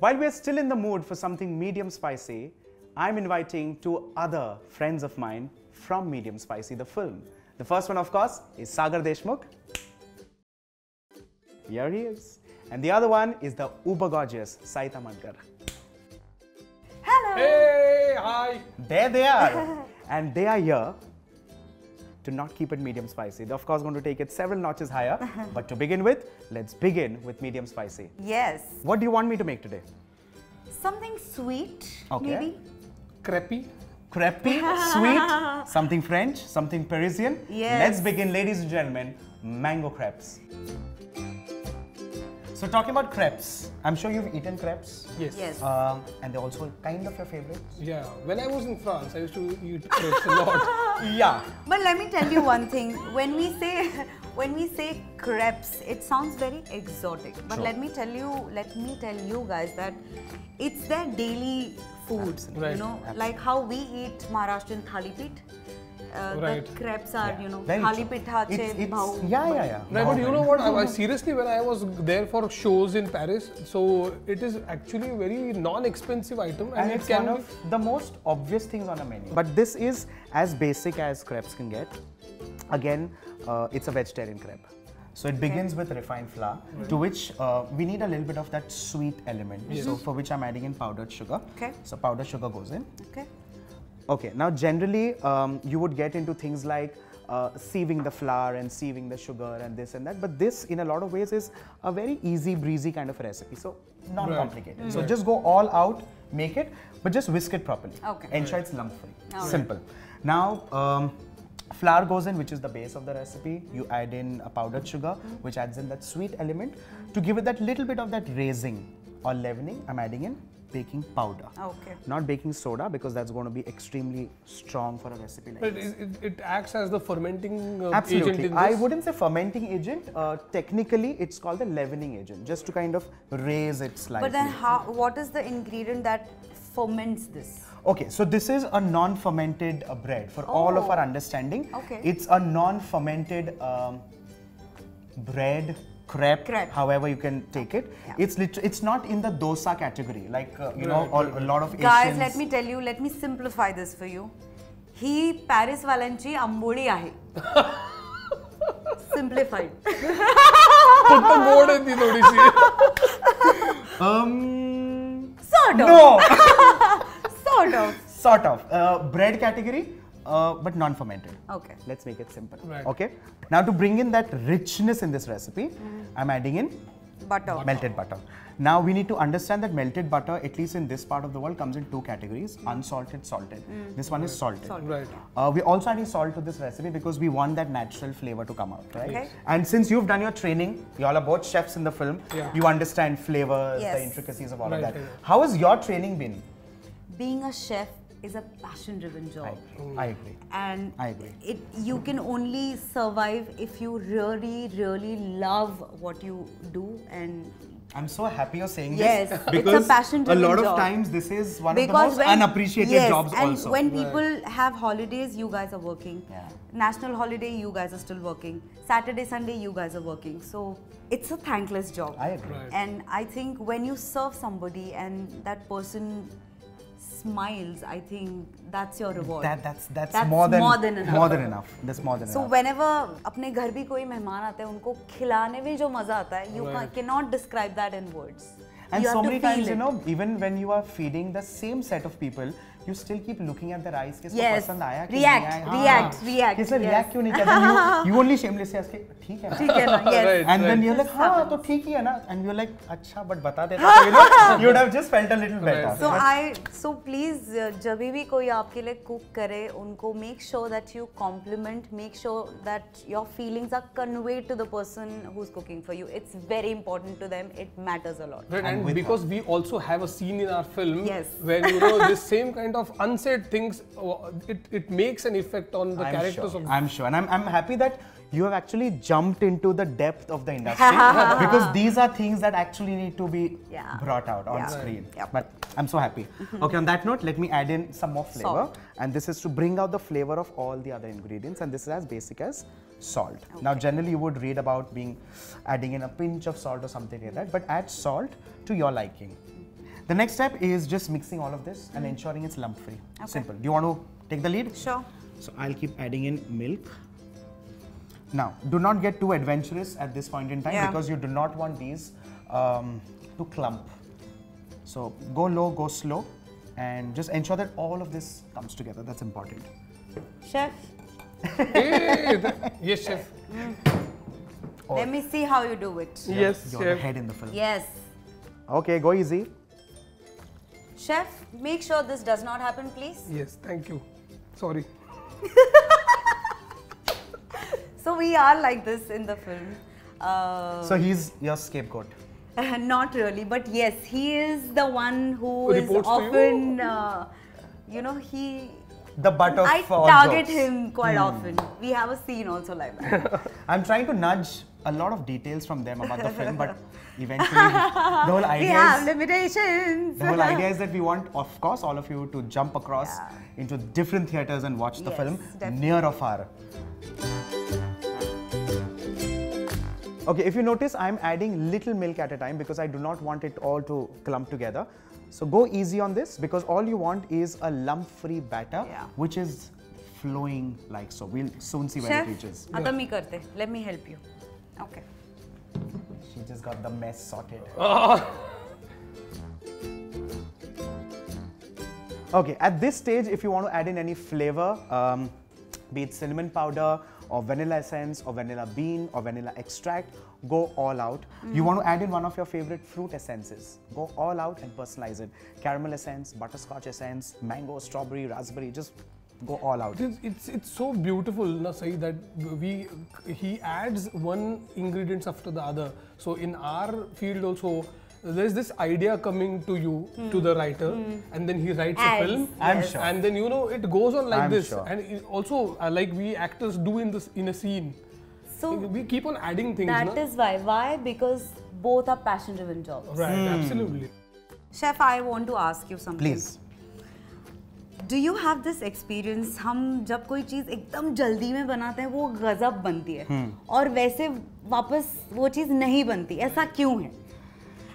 While we are still in the mood for something medium spicy, I'm inviting two other friends of mine from Medium Spicy, the film. The first one, of course, is Sagar Deshmukh. Here he is. And the other one is the uber gorgeous Sai Tamhankar. Hello. Hey, hi. There they are. and they are here to not keep it medium spicy. They're of course going to take it several notches higher. but to begin with, let's begin with medium spicy. Yes. What do you want me to make today? Something sweet, Okay. maybe. Creppy. Crepe, sweet, something French, something Parisian. Yes. Let's begin, ladies and gentlemen, mango crepes. So talking about crepes, I'm sure you've eaten crepes. Yes. Yes. Um, and they're also kind of your favorites. Yeah. When I was in France, I used to eat crepes a lot. Yeah. But let me tell you one thing. When we say when we say crepes, it sounds very exotic. But Sure. let me tell you, let me tell you guys that it's their daily food. Absolutely. Right. You know, like how we eat Maharashtrian thalipeeth. Uh, Right. The crepes are, Yeah. you know, Very thali true. pithache It's- it's- Yeah, yeah, yeah. Right, but you know what? I, I seriously, when I was there for shows in Paris, so it is actually a very non-expensive item, and, and it it's can one of the most obvious things on a menu. But this is as basic as crepes can get. Again, uh, it's a vegetarian crepe. So it begins with refined flour, to which uh, we need a little bit of that sweet element. So for which I'm adding in powdered sugar. Okay. So powdered sugar goes in. Okay. Okay, now generally um, you would get into things like uh, sieving the flour and sieving the sugar and this and that, but this in a lot of ways is a very easy breezy kind of a recipe, so non-complicated. So just go all out, make it, but just whisk it properly. Okay. Ensure it's lump free. Alright. Simple. Now, um, flour goes in, which is the base of the recipe. You add in a powdered sugar, which adds in that sweet element. To give it that little bit of that raising or leavening, I'm adding in baking powder Okay. not baking soda because that's going to be extremely strong for a recipe like But this. it, it, it acts as the fermenting uh, agent Absolutely. in I wouldn't say fermenting agent. Uh, technically, it's called the leavening agent, just to kind of raise it slightly. But then, how? What is the ingredient that ferments this? Okay, so this is a non-fermented uh, bread. For all of Oh. our understanding, Okay. it's a non-fermented um, bread, crepe, Crepe. however you can take it. Yeah. It's lit- it's not in the dosa category, like uh, you know, Right, all, right, a lot of Guys, Asians. let me tell you, let me simplify this for you. He Paris वाल्यांची amboli आहे simplified फक्त गोड आहे ती थोडीशी Um, Sort of. No. sort of. sort of Uh, bread category but non-fermented Okay. let's make it simple Right. okay now to bring in that richness in this recipe i'm adding in Butter. melted butter now we need to understand that melted butter at least in this part of the world comes in two categories unsalted salted this one is salted, Salted. Right. Uh, we're also adding salt to this recipe because we want that natural flavor to come out, right? Okay. And since you've done your training, you all are both chefs in the film, Yeah. you understand flavors, Yes. the intricacies of all Right, of that. How has your training been? Being a chef is a passion driven I job. agree. I agree. And I agree. It you can only survive if you really, really love what you do and I'm so happy you're saying Yes, this it's a because passion-driven A lot of job. times this is one because of the most when, unappreciated yes, jobs and also. when people have holidays you guys are working Yeah. national holiday you guys are still working saturday sunday you guys are working so it's a thankless job I agree. Right. and i think when you serve somebody and that person smiles i think that's your reward That that's that's, That's more than more than enough. more than enough. That's more than so enough. whenever अपने घर भी कोई मेहमान आते हैं उनको खिलाने में जो मजा आता है you Right. ca- cannot describe that in words And you so have to many feel times, you it. know, even when you are feeding the same set of people, you still keep looking at their eyes. कि इसको Yes. पसंद आया कि React, नहीं आया? react, हाँ. react, कि yes. react क्यों नहीं किया? You, you only shamelessly ask, ठीक है? ठीक है ना yes Right. And then you're like, हाँ. तो ठीक ही है ना? And you're like, अच्छा but बता देता तो you know, you would have just felt a little better. So I so please uh, जब भी कोई आपके लिए cook करे उनको make sure that you compliment make sure that your feelings are conveyed to the person who's cooking for you it's very important to them it matters a lot Right, And and because we also have a scene in our film Yes. where you know this same kind of unsaid things, uh, it, it makes an effect on the I'm characters sure. of. I'm sure, and I'm, I'm happy that you have actually jumped into the depth of the industry because these are things that actually need to be Yeah. brought out on Yeah. screen. Yep. But I'm so happy. okay, on that note, let me add in some more flavor, Salt. and this is to bring out the flavor of all the other ingredients, and this is as basic as salt. Now, generally, you would read about being adding in a pinch of salt or something like that, but add salt to your liking. The next step is just mixing all of this and ensuring it's lump free. Simple. Do you want to take the lead? Sure. So I'll keep adding in milk. Now, do not get too adventurous at this point in time Yeah. because you do not want these um, to clump. So go low, go slow, and just ensure that all of this comes together. That's important. Chef, hey, that- yes, chef. let me see how you do it. Yes, You're the chef. head in the film. Yes. Okay, go easy. Chef, make sure this does not happen, please. Yes, thank you. Sorry. So we are like this in the film. Uh, So he's your scapegoat. not really, but yes, he is the one who is Reports to you? often, uh, you know, he. The butt of I all target jokes. him quite often. We have a scene also like that. I'm trying to nudge a lot of details from them about the film, but eventually the whole idea we have is, limitations. the whole idea is that we want, of course, all of you to jump across yeah. into different theaters and watch the yes, film definitely. near or far. Okay, if you notice, I'm adding little milk at a time because I do not want it all to clump together. So go easy on this because all you want is a lump-free batter, yeah. which is flowing like so. We'll soon see where it reaches. Chef, yeah. let me help you. Okay. She just got the mess sorted. Okay, at this stage, if you want to add in any flavor, um, be it cinnamon powder or vanilla essence or vanilla bean or vanilla extract, go all out. You want to add in one of your favorite fruit essences, go all out and personalize it. Caramel essence, butterscotch essence, mango, strawberry, raspberry, just go all out. It's, it's it's so beautiful, na Sai, that we he adds one ingredients after the other. So in our field also, there's this idea coming to you hmm. to the writer, hmm. and then he writes Adds, a film. I'm yes. sure. And then you know it goes on like I'm this, sure. and it also uh, like we actors do in this in a scene. So we keep on adding things. that na? is why. Why? Because both are passion-driven jobs. right, hmm. absolutely. Chef, I want to ask you something. Please. Do you have this experience हम जब कोई चीज़ एकदम जल्दी में बनाते हैं वो गजब बनती है हम्म। और वैसे वापस वो चीज़ नहीं बनती ऐसा क्यों है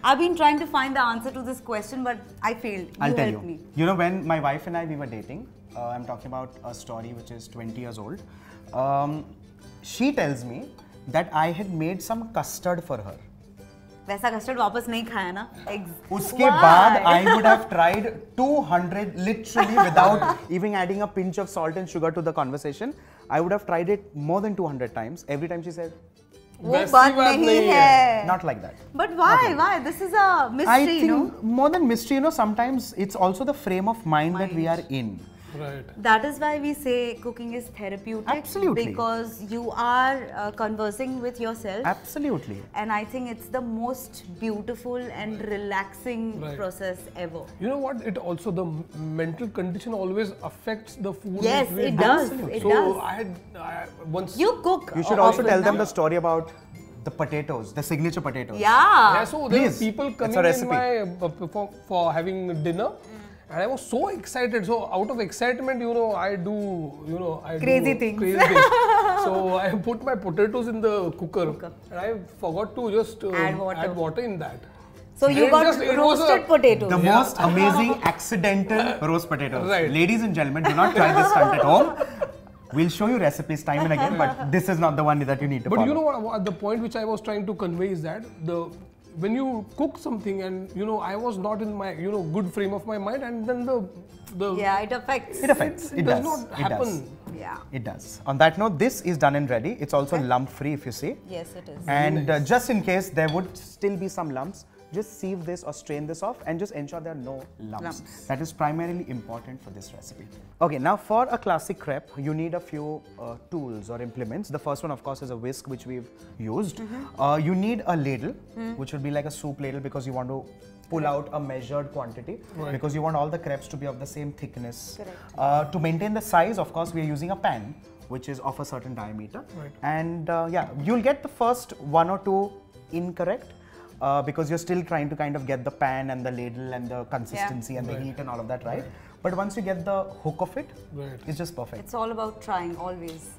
I been trying to find the answer to this question but I failed I'll tell you. Me You know, when my wife and I we were dating, uh, I'm talking about a story which is 20 years old. Um, she tells me that I had made some custard for her. वैसा custard वापस नहीं खाया ना? उसके बाद I would have tried 200 literally without even adding a pinch of salt and sugar to the conversation I would have tried it more than 200 times every time she said वो बात नहीं, है. Not like that but why why this is a mystery you know more than mystery you know sometimes it's also the frame of mind that we are in Right. That is why we say cooking is therapeutic. Absolutely. Because you are uh, conversing with yourself. Absolutely. and I think it's the most beautiful and relaxing Right. process ever. You know what? It also the mental condition always affects the food. Yes, it do. does. Absolutely. It so does. I had I, once. You cook. You should also tell them na? the story about the potatoes, the signature potatoes. Yeah. Yeah, so there Please, were people it's coming in my uh, for, for having dinner, and I was so excited. So out of excitement, you know, I do, you know, I Crazy do things. Crazy things. so I put my potatoes in the cooker, Cooker. and I forgot to just uh, Add water. add water in that. So you got just- roasted a- potatoes. The most amazing accidental roast potatoes. Right. Ladies and gentlemen, do not try this stunt at home. We'll show you recipes time and again, but this is not the one that you need to But follow. you know what, what? The point which I was trying to convey is that the when you cook something and you know I was not in my you know good frame of my mind, and then the the Yeah, it affects. It affects. it, It, does does. not It happen. does. Yeah. It does. On that note, this is done and ready. It's also lump free if you see. Yes, it is. And uh, just in case there would still be some lumps, just sieve this or strain this off and just ensure there are no lumps. Lumps. That is primarily important for this recipe. Okay, now for a classic crepe, you need a few uh, tools or implements. The first one, of course, is a whisk, which we've used. Uh, you need a ladle, which would be like a soup ladle because you want to pull out a measured quantity because you want all the crepes to be of the same thickness. Correct. Uh, to maintain the size, of course, we are using a pan which is of a certain diameter. Right. And uh, yeah, you'll get the first one or two incorrect uh, because you're still trying to kind of get the pan and the ladle and the consistency and the heat and all of that right. But once you get the hook of it, Right. it's just perfect. It's all about trying always.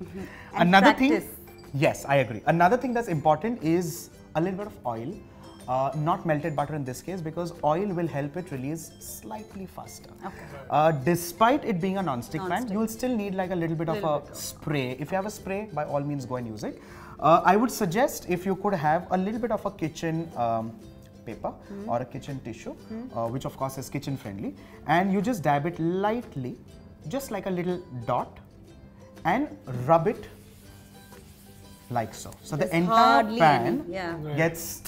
And Another practice. thing, yes, I agree. Another thing that's important is a little bit of oil. Uh, not melted butter in this case because oil will help it release slightly faster. Okay. Uh, despite it being a non-stick pan, Non-stick. you'll still need like a little bit Little of a spray. If you have a spray, by all means go and use it. Uh, I would suggest if you could have a little bit of a kitchen um, paper or a kitchen tissue, uh, which of course is kitchen friendly, and you just dab it lightly, just like a little dot, and rub it like so. So the entire hardly pan yeah. Right. gets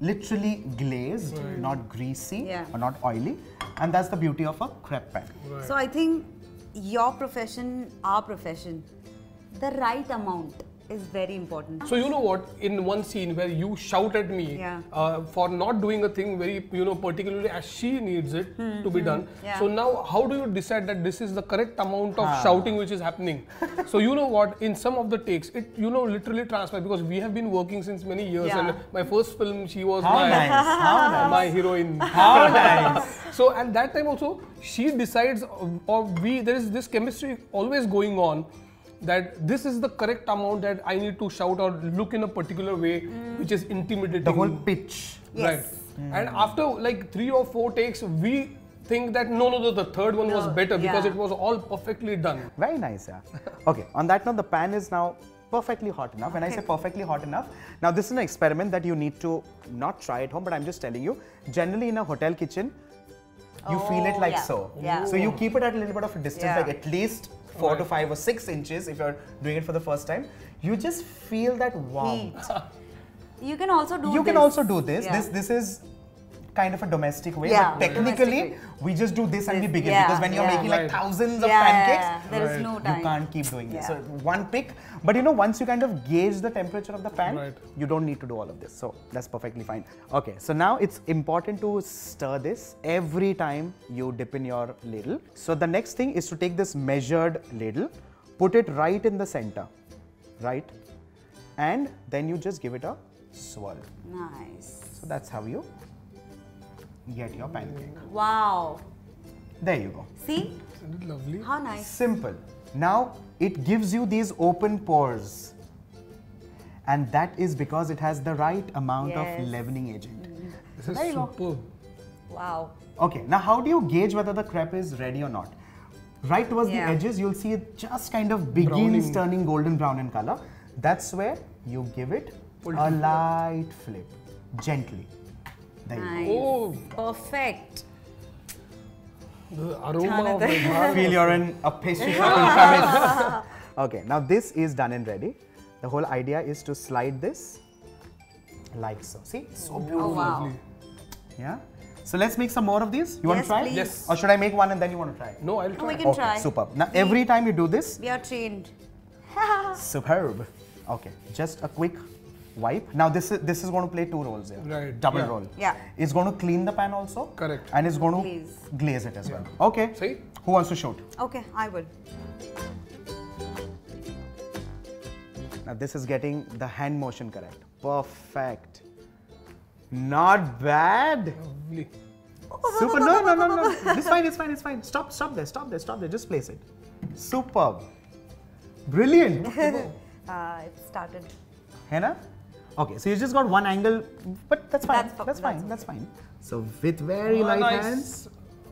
literally glazed, not greasy Yeah. or not oily, and that's the beauty of a crepe pan. So I think your profession, our profession, the right amount is very important. So you know what? In one scene where you shout at me Yeah. uh, for not doing a thing very, you know, particularly as she needs it to be done. Hmm, Yeah. So now, how do you decide that this is the correct amount of Ah. shouting which is happening? so you know what? In some of the takes, it you know literally transpires because we have been working since many years, Yeah. and my first film, she was How my nice, how nice. my heroine. How nice. So at that time also, she decides, uh, or we there is this chemistry always going on, that this is the correct amount that I need to shout or look in a particular way, which is intimidating. The whole pitch. Yes. Right. And after like three or four takes, we think that no, no, no, the third one was No, better because yeah. it was all perfectly done. Very nice, yeah. Okay, on that note, the pan is now perfectly hot enough. When I say perfectly hot enough, now this is an experiment that you need to not try at home, but I'm just telling you. Generally, in a hotel kitchen, you oh, feel it Oh, like yeah, so. yeah. So you keep it at a little bit of a distance, Yeah. like at least four to five or six inches if you're doing it for the first time. You just feel that warmth. You can also do you can also do this. Yeah. This this is kind of a domestic way, Yeah, but technically domestic we just do this and we This- begin yeah, because when you're yeah. making like Right. thousands of Yeah, pancakes, yeah, there is Right. no you can't keep doing this. Yeah. So one pick, but you know, once you kind of gauge the temperature of the pan, Right. you don't need to do all of this. So that's perfectly fine. Okay, so now it's important to stir this every time you dip in your ladle. So the next thing is to take this measured ladle, put it right in the center, right, and then you just give it a swirl. Nice. So that's how you get your pancake. Wow. There you go. See Isn't it lovely? how nice. Simple. Now it gives you these open pores. And that is because it has the right amount Yes. of leavening agent. This is There you go. superb. Wow. Okay, now how do you gauge whether the crepe is ready or not? Right towards Yeah. the edges, you'll see it just kind of begins Browning. turning golden brown in color. That's where you give it a light flip, gently. There you go. Nice. Oh, Perfect. the aroma of the bhar. feel you're in a pastry shop in Paris. okay, now this is done and ready. The whole idea is to slide this like so. See, so beautiful. Oh wow. Yeah. So let's make some more of these. You want to try? please. Yes. Or should I make one and then you want to try? No, I'll Oh, try. we can okay, try. superb. Now every time you do this, We are trained. superb. Okay, just a quick wipe. Now this is this is going to play two roles here. Right, Double yeah. roll. Yeah. It's going to clean the pan also. Correct. And it's going to Glaze. glaze it as well. Okay. See? Who wants to shoot? Okay, I will. Now this is getting the hand motion correct. Perfect. Not bad. Lovely. Super. No, no, no, no. It's fine. It's fine. It's fine. Stop. Stop there. Stop there. Stop there. Just place it. Superb. Brilliant. Uh, it started. Henna? Okay, so you just got one angle, but that's fine. That's, that's, that's fine. Okay. That's fine. So with very oh, light nice. hands.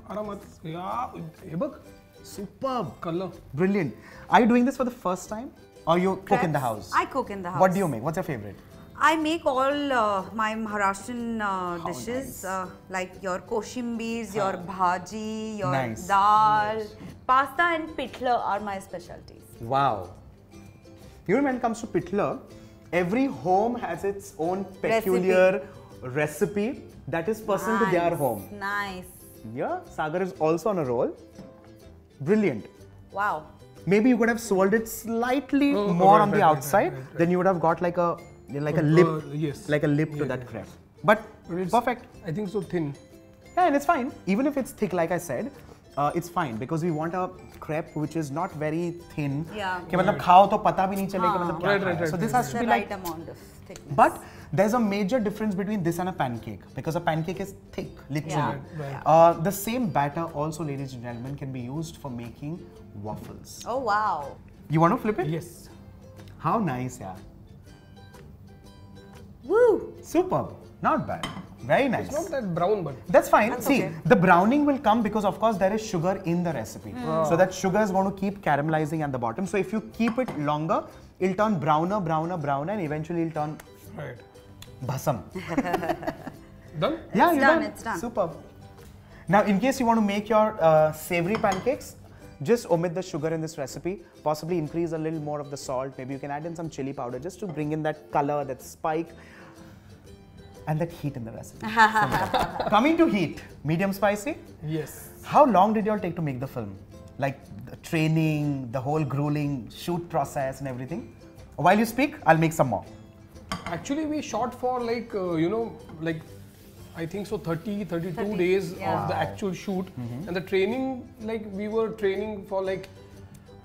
Aramat. Yeah. Look. Superb. Color. Brilliant. Are you doing this for the first time? Or you cook in the house? I cook in the house. What do you make? What's your favorite? I make all uh, my Maharashtrian uh, dishes nice. uh, like your koshimbis, huh. your bhaji, your nice. dal. Nice. Pasta and pitla are my specialties. Wow. You know when it comes to pitla, every home has its own peculiar recipe, that is personal to their home. Nice. Yeah, Sagar is also on a roll. Brilliant. Wow. Maybe you could have swirled it slightly Oh, more right, on the right, right, outside, right, right. then you would have got like a like a Uh, lip, yes. like a lip to that yeah. crepe. But, But it's perfect. I think so thin. Yeah, and it's fine. Even if it's thick, like I said, uh, it's fine because we want a crepe which is not very thin. Yeah. कि मतलब खाओ तो पता भी नहीं चले कि मतलब क्या Right, खाया right, है. So right, this right, has The to be right like. amount of thickness. But there's a major difference between this and a pancake because a pancake is thick, literally. Yeah. Right. Uh, the same batter also, ladies and gentlemen, can be used for making waffles. oh wow. You want to flip it? Yes. How nice, yeah. Woo. Superb. Not bad. Very nice. It's not that brown, but That's fine. That's See, okay. the browning will come because, of course, there is sugar in the recipe. So that sugar is going to keep caramelizing at the bottom. So if you keep it longer, it'll turn browner, browner, browner, and eventually it'll turn right. basam. Done? Yeah, It's you're done, it's done. Superb. Now, in case you want to make your uh, savory pancakes, just omit the sugar in this recipe. Possibly increase a little more of the salt. Maybe you can add in some chili powder just to bring in that color, that spike, and that heat in the recipe. Coming to heat, medium spicy. Yes. How long did you all take to make the film? Like the training, the whole grueling shoot process, and everything. While you speak, I'll make some more. Actually, we shot for like, uh, you know, like I think so 30, 32 30, days yeah. of the actual shoot. Mm-hmm. And the training, like we were training for like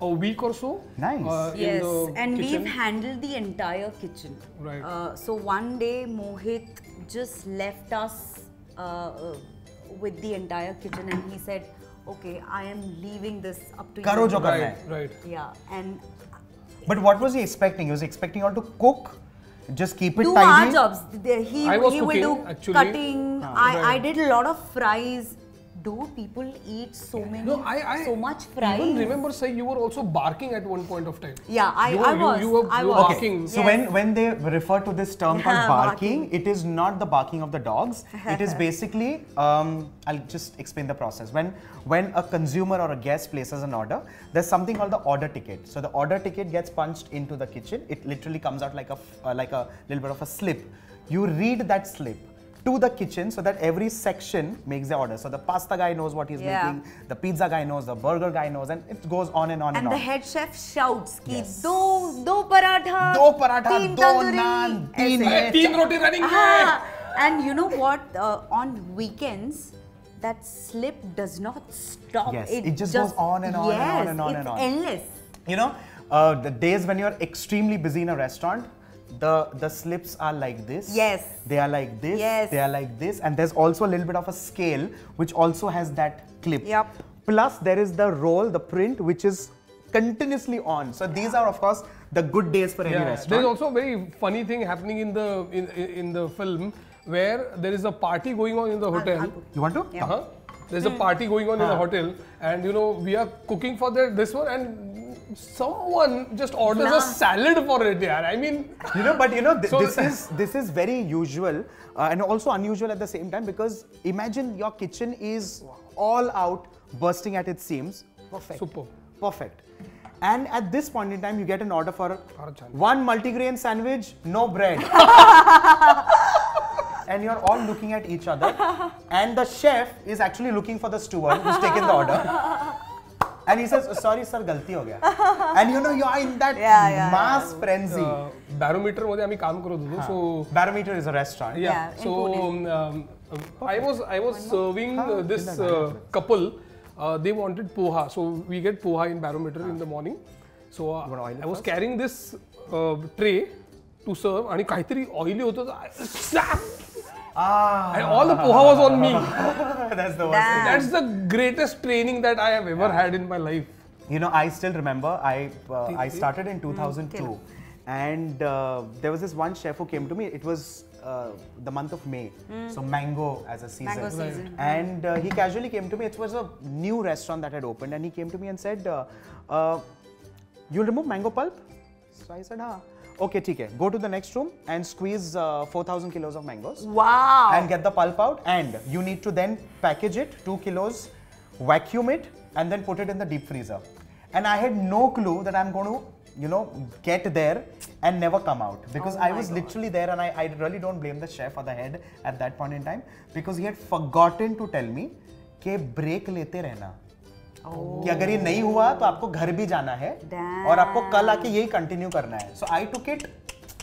a week or so. Nice. uh, Yes, and kitchen. we've handled the entire kitchen. Right. Uh, so one day Mohit just left us uh, uh, with the entire kitchen, and he said, "Okay, I am leaving this up to Karo you." jo karna Right, hai. right. Yeah, and But what was he expecting? He was expecting all to cook, just keep it do our tidy. jobs. The- He, I he will cooking, do actually. cutting. I, I Right. did a lot of fries. Do people eat so many, No, I, I so much fries? even remember saying you were also barking at one point of time. Yeah, I, you were, I you- was. You, were, I you were was. barking. So Yes. when, when they refer to this term called Yeah, barking, barking. it is not the barking of the dogs. It is basically, um, I'll just explain the process. When when a consumer or a guest places an order, there's something called the order ticket. So the order ticket gets punched into the kitchen. It literally comes out like a f- uh, like a little bit of a slip. You read that slip to the kitchen so that every section makes the order. So the pasta guy knows what he's yeah. making, the pizza guy knows, the burger guy knows, and it goes on and on and, and the head chef shouts ki yes. do do paratha, do paratha, do naan, teen, teen roti running. And you know what? Uh, on weekends, that slip does not stop. Yes, it, it just, just, goes on and on yes, and on and on and on. It's endless. You know, uh, the days when you're extremely busy in a restaurant, the the slips are like this. Yes. They are like this. Yes. They are like this, and there's also a little bit of a scale which also has that clip. Yep. Plus, there is the roll, the print, which is continuously on. So these are, of course, the good days for any Yeah, restaurant. there's also a very funny thing happening in the in, in in the film where there is a party going on in the hotel. You want to? Yeah. Uh-huh. There's a party going on in the hotel, and you know we are cooking for the, this one, and someone just orders Nah. a salad for it. Yeah, I mean, You know, but you know, th- So- this is this is very usual uh, and also unusual at the same time because imagine your kitchen is all out, bursting at its seams. Perfect. Superb. Perfect. And at this point in time, you get an order for one multigrain sandwich, no bread. and you're all looking at each other, and the chef is actually looking for the steward who's taken the order. And he says, "Sorry, sir, galti ho gaya." And you know, you're in that Yeah, yeah, mass frenzy. Barometer मध्ये आम्ही काम करत होतो सो Barometer is a restaurant. Yeah. Yeah, in so Pune. um, um, I was I was serving uh, this in the uh, couple. Uh, they wanted poha, so we get poha in barometer in the morning. So uh, wanna oil it I was first? carrying this uh, tray to serve आणि काहीतरी oily होतं तर I- snap! Ah, and all the poha was on me. that's the worst. Damn. That's the greatest training that I have ever had in my life. You know, I still remember. I uh, I started in 2002, and uh, there was this one chef who came to me. It was uh, the month of May, so mango as a season. Mango season. And uh, he casually came to me. It was a new restaurant that had opened, and he came to me and said, uh, uh, "You'll remove mango pulp?" So I said, "Ah." Okay, okay. Go to the next room and squeeze uh, 4,000 kilos of mangoes Wow. and get the pulp out and you need to then package it 2 kilos vacuum it and then put it in the deep freezer and i had no clue that i'm going to you know get there and never come out because Oh i my was God. literally there and I, I really don't blame the chef or the head at that point in time because he had forgotten to tell me कि break लेते रहना Oh. कि अगर ये नहीं हुआ तो आपको घर भी जाना है Damn. और आपको कल आके यही कंटिन्यू करना है। So I took it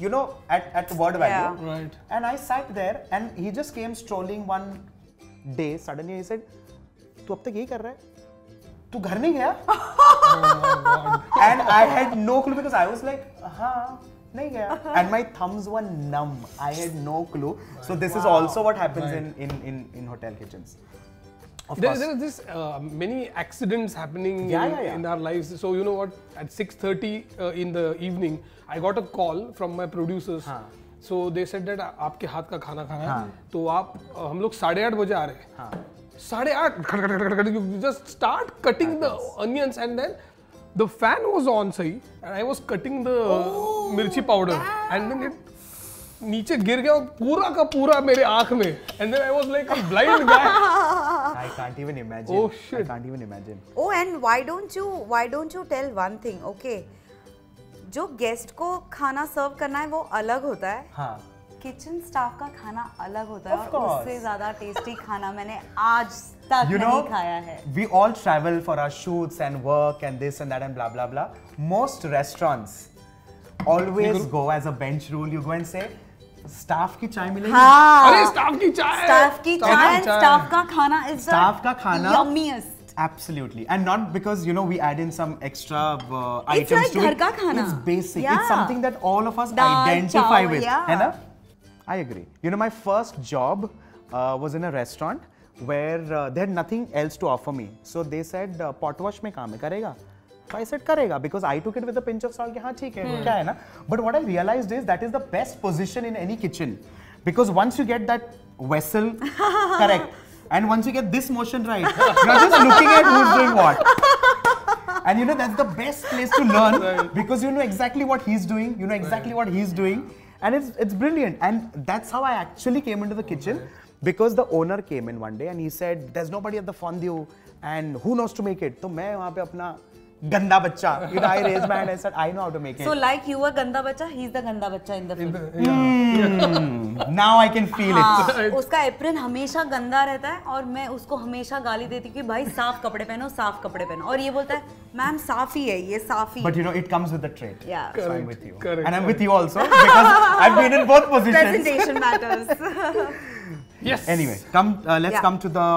you know at at word value yeah. right. And i sat there and he just came strolling one day. Suddenly he तू अब तक यही कर रहा है? तू घर नहीं गया? And I had no clue because I was like हाँ नहीं गया. And my thumbs were numb I had no clue so this is also what happens in in in in hotel kitchens There, course there is this uh, many accidents happening Yeah, in, yeah, yeah. in our lives. So you know what? At 6:30 uh, in the evening, I got a call from my producers. Huh. So they said that आपके हाथ का खाना खाना है हाँ. तो आप हम लोग साढ़े आठ बजे आ रहे हैं हाँ साढ़े आठ just start cutting the onions and then the fan was on सही and I was cutting the मिर्ची powder and then it नीचे गिर गया और पूरा का पूरा मेरे आँख में। And then I was like a blind guy I can't even imagine oh shit I can't even imagine oh and why don't you why don't you tell one thing okay जो गेस्ट को खाना सर्व करना है वो अलग होता है। हाँ। किचन स्टाफ का खाना अलग होता है और उससे ज़्यादा टेस्टी खाना मैंने आज तक you know, नहीं खाया है। We all travel for our shoots and work and this and that and blah blah blah most restaurants always go as a bench rule you go and say staff की चाय मिलेगी. हाँ अरे staff की चाय स्टाफ की चाय staff का खाना इज़ Staff का खाना- यम्मीएस्ट Absolutely, and not because you know we add in some extra uh, It's items like to घर it. का खाना. It's basic. Yeah. It's something that all of us Dal, identify chawal, with. yeah. है ना? I agree. You know, my first job uh, was in a restaurant where uh, they had nothing else to offer me. So they said, uh, pot wash में काम है करेगा? So I said करेगा because I took it with a pinch of salt कि हाँ ठीक है क्या है ना? But what I realized is that is the best position in any kitchen because once you get that vessel correct and once you get this motion right, you're just looking at who's doing what. And you know that's the best place to learn right. because you know exactly what he's doing, you know exactly right. what he's doing, and it's it's brilliant. And that's how I actually came into the kitchen because the owner came in one day and he said, "There's nobody at the fondue, and who knows to make it?" तो मैं ganda bacha you know i raised my hand i said i know how to make it so like you were ganda bacha he's the ganda bacha in the film yeah. mm. now i can feel हाँ, it उसका apron हमेशा गंदा रहता है और मैं उसको हमेशा गाली देती कि भाई साफ़ कपड़े पहनो साफ़ कपड़े पहनो और ये बोलता है मैम साफ़ ही है ये साफ़ ही but you know it comes with the trait या so I am with you and I am with you also because I have been in both positions presentation matters yes anyway come uh, let's yeah. come to the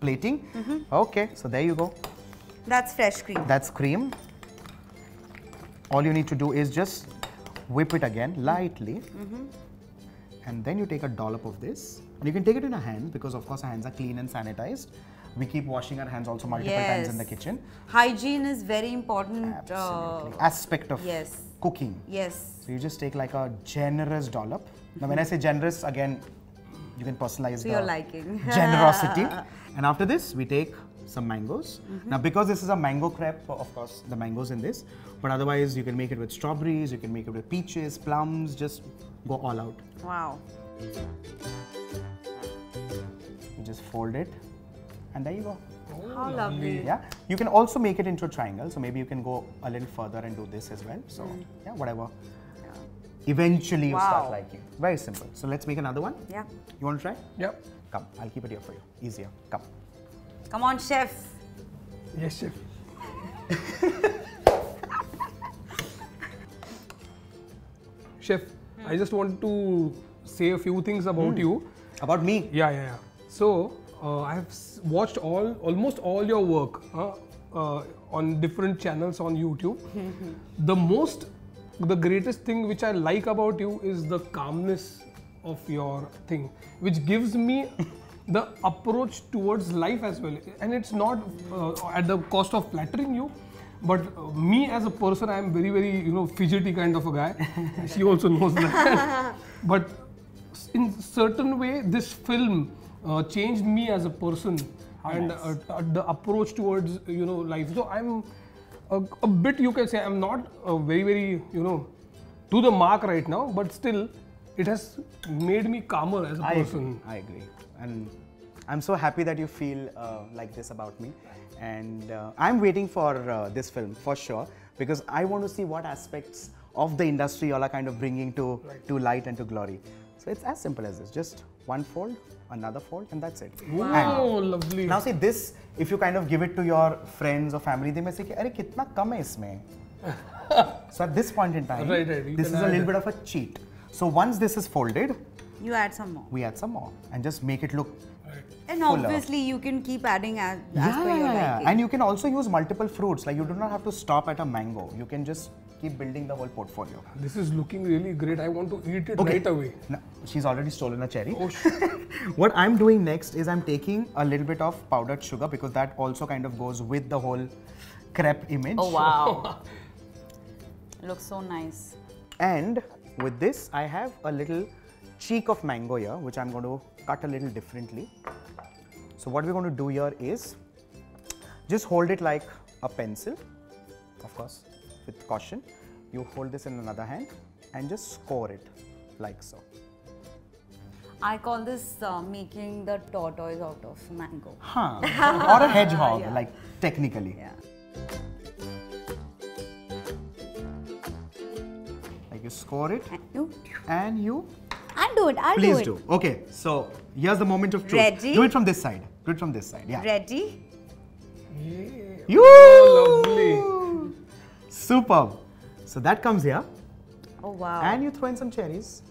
plating mm -hmm. okay so there you go That's fresh cream. That's cream. All you need to do is just whip it again lightly. Mm -hmm. And then you take a dollop of this. And you can take it in a hand because of course our hands are clean and sanitized. We keep washing our hands also multiple yes. times in the kitchen. Hygiene is very important uh, Absolutely. Uh, aspect of yes. cooking. Yes. So you just take like a generous dollop. Now when I say generous, again, you can personalize to so your liking. generosity. and after this, we take some mangoes. Mm-hmm. Now, because this is a mango crepe, of course, the mangoes in this. But otherwise, you can make it with strawberries. You can make it with peaches, plums. Just go all out. wow You just fold it, and there you go. how lovely Yeah. You can also make it into a triangle. So maybe you can go a little further and do this as well. So yeah, whatever. Eventually, you start Mm. Wow. liking. Very simple. So let's make another one. yeah You want to try? Yep. Come, I'll keep it here for you. Easier. Come. Come on chef Yes, chef. chef, I just want to say a few things about you. About me. Yeah, yeah, yeah. So uh, I have watched all, almost all your work uh, uh, on different channels on YouTube. the most, the greatest thing which I like about you is the calmness of your thing, which gives me the approach towards life as well. And it's not uh, at the cost of flattering you. But uh, me as a person, I am very, very, you know, fidgety kind of a guy. she also knows that. but in certain way this film uh, changed me as a person and uh, uh, the approach towards you know life so i'm a, a bit you can say i'm not very very you know to the mark right now but still it has made me calmer as a I agree. person I agree and I'm so happy that you feel uh, like this about me. And uh, I'm waiting for uh, this film for sure because I want to see what aspects of the industry you are kind of bringing to, to light and to glory. So it's as simple as this just one fold, another fold, and that's it. Wow, and lovely. Now, see, this, if you kind of give it to your friends or family, they may say, Are kitna kam hai isme? so at this point in time, right, right. this is a little bit of a cheat. So once this is folded, you add some more. We add some more and just make it look and Fuller. obviously you can keep adding as, as per your liking. And you can also use multiple fruits. Like you do not have to stop at a mango. You can just keep building the whole portfolio. This is looking really great. I want to eat it Okay. right away. No, she's already stolen a cherry. Oh what i'm doing next is i'm taking a little bit of powdered sugar because that also kind of goes with the whole crepe image. Oh wow. Looks so nice. And with this, I have a little cheek of mango here, which I'm going to cut a little differently. So what we're going to do here is just hold it like a pencil, of course, with caution. You hold this in another hand and just score it like so. I call this uh, making the tortoise out of mango. Huh. or a hedgehog, Yeah. like technically. Yeah. Like you score it And you, and you I'll do it. I'll please do do. Okay, so here's the moment of truth. Ready? Do it from this side. Do it from this side. Yeah. it. Ready? You lovely. Superb. So that comes here, Oh wow. and you throw in some cherries,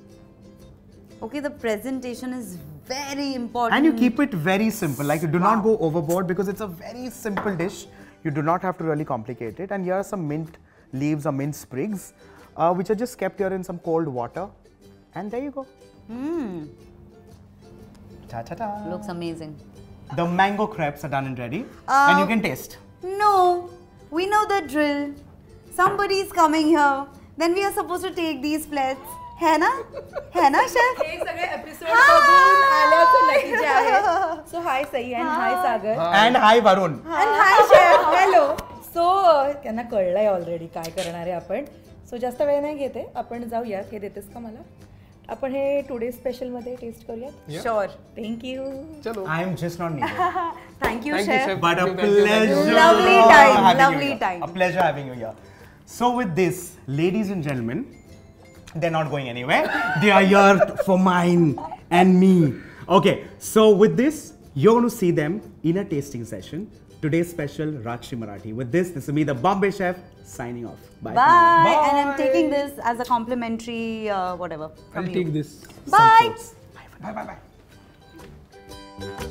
okay, the presentation is very important. and you keep it very simple. Like you do not go overboard because it's a very simple dish. You do not have to really complicate it. And here are some mint leaves or mint sprigs, uh, which are just kept here in some cold water, and there you go. Hmm. Ta ta ta. Looks amazing. The mango crepes are done and ready, and you Uh, can taste. No, we know the drill. Somebody's coming here. Then we are supposed to take these plates. है ना? है ना chef? हे सगळे episode बघून आल्याचं नतीजे आहेत सो हाय सई and high Sagar And hi Varun. And high chef hello so त्यांना कळलंय ऑलरेडी काय करणार आहे आपण सो जास्त वेळ नाही घेते आपण जाऊयात हे देतेस का मला आपण हे टुडे स्पेशल मध्ये टेस्ट करूयात? शुअर थँक्यू चलो. I am just not needed thank you chef but a pleasure lovely time lovely time a pleasure having you here so with this ladies and gentlemen they're not going anywhere. they are here for mine and me. Okay, so with this, you're going to see them in a tasting session. Today's special Rajshri Marathi. With this, this will be the Bombay Chef signing off. Bye. Bye. for now. And I'm taking this as a complimentary, uh, whatever. From I'll you. take this. Some Bye. Bye. Bye. Bye. Bye.